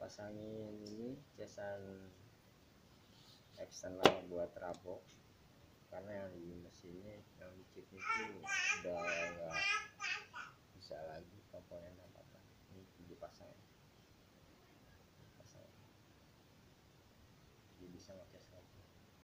pasangin ini casan eksternal buat rabok karena yang di mesinnya yang di chip itu udah nggak bisa lagi komponen apa apa ini dipasang pasang jadi bisa pakai